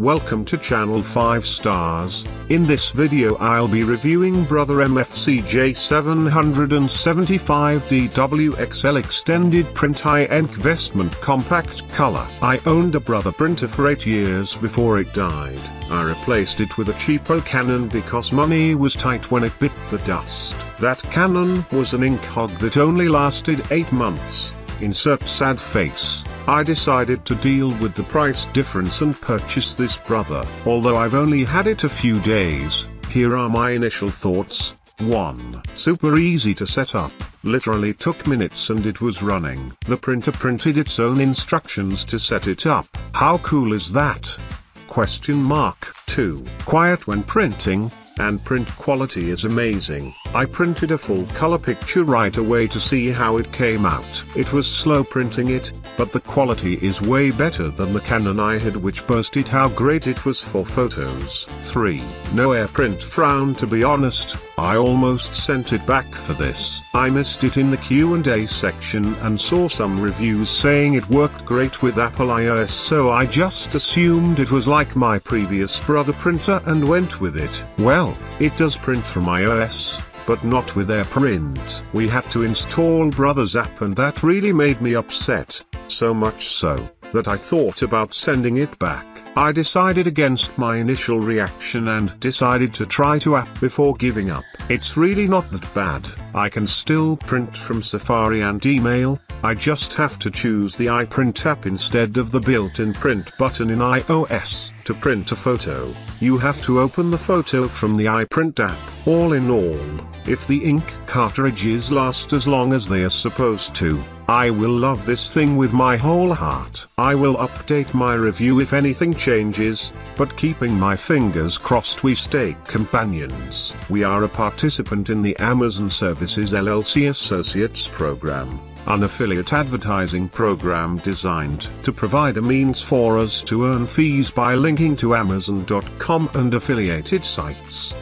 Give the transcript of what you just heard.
Welcome to channel 5 stars, in this video I'll be reviewing Brother MFC J775DW XL Extended Print High INKvestment Compact Color. I owned a Brother printer for 8 years before it died. I replaced it with a cheapo Canon because money was tight when it bit the dust. That Canon was an ink hog that only lasted 8 months. Insert sad face. I decided to deal with the price difference and purchase this brother. Although I've only had it a few days, here are my initial thoughts. 1. Super easy to set up, literally took minutes and it was running. The printer printed its own instructions to set it up. How cool is that? Question mark 2. Quiet when printing, and print quality is amazing. I printed a full color picture right away to see how it came out. It was slow printing it, but the quality is way better than the Canon I had which boasted how great it was for photos. 3. No AirPrint frown to be honest, I almost sent it back for this. I missed it in the Q&A section and saw some reviews saying it worked great with Apple iOS so I just assumed it was like my previous brother printer and went with it. Well, well, it does print from iOS, but not with AirPrint. We had to install Brothers app and that really made me upset, so much so, that I thought about sending it back. I decided against my initial reaction and decided to try to app before giving up. It's really not that bad, I can still print from Safari and email, I just have to choose the iPrint app instead of the built-in print button in iOS. To print a photo, you have to open the photo from the iPrint app. All in all, if the ink cartridges last as long as they are supposed to, I will love this thing with my whole heart. I will update my review if anything changes, but keeping my fingers crossed we stay companions. We are a participant in the Amazon Services LLC Associates program an affiliate advertising program designed to provide a means for us to earn fees by linking to Amazon.com and affiliated sites.